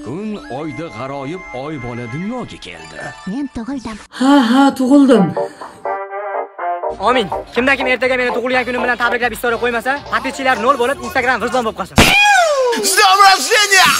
kun oyda g'aroyib oy bola dunyoga keldi. Men tug'ildim. Ha ha tug'ildim. Omin kimda kim ertaga meni tug'ilgan kunim bilan tabriklab istoriya qo'ymasa подписчиклар nol bo'lib instagram virzon bo'lib qolsin. С днем рождения!